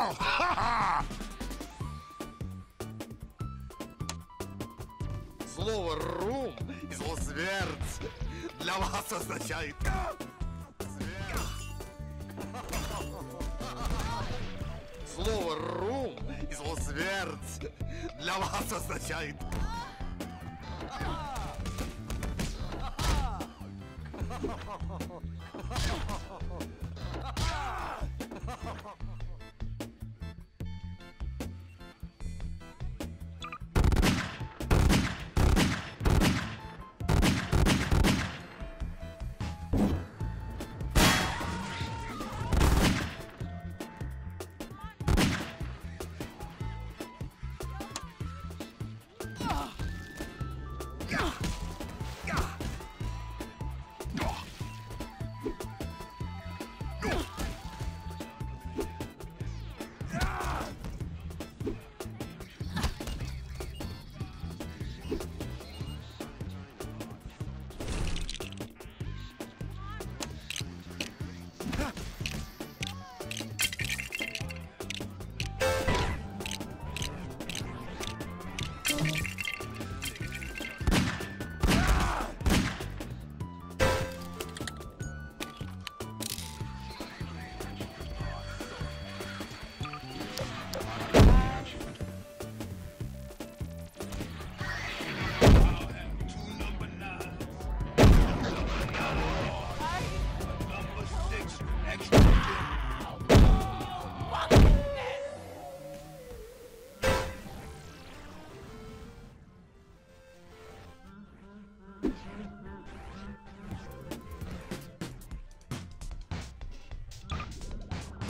Ха -ха! Слово «рум» и слово «зверц» для вас означает Слово «рум» и слово «зверц» для вас означает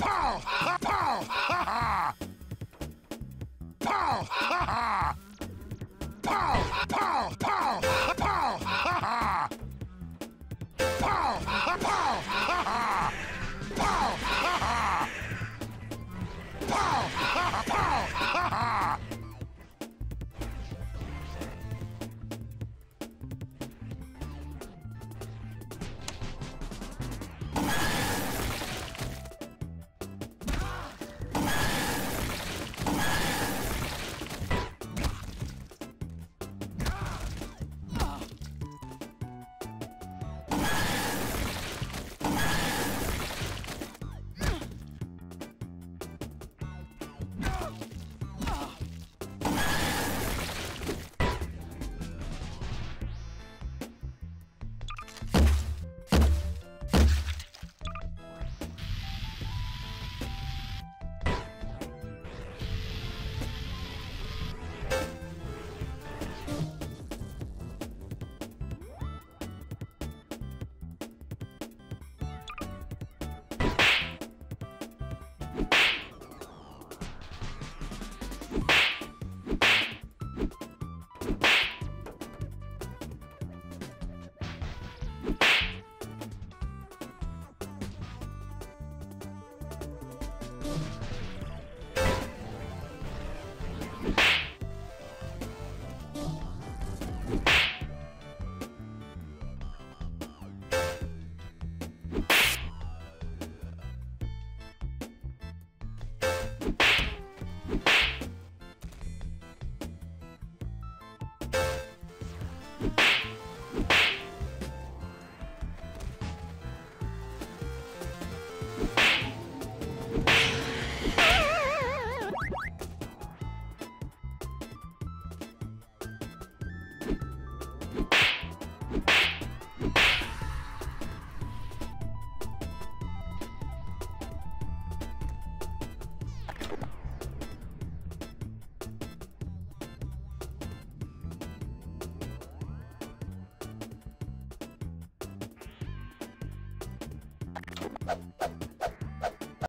Pow! Ha! Pow! Ha! Ha! Pow! Ha! Ha! Pow! Pow! Pow! Ha! Pow! Ha! Ha! Pow! Ha! Pow! Ha! Ha!